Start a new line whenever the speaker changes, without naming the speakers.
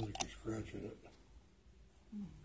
You're scratching it. Mm.